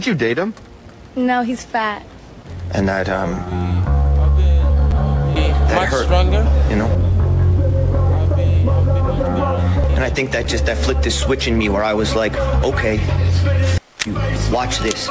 Would you date him? No, he's fat. And that, um, Much hurt. stronger. you know? And I think that just, that flipped the switch in me where I was like, okay, you, watch this,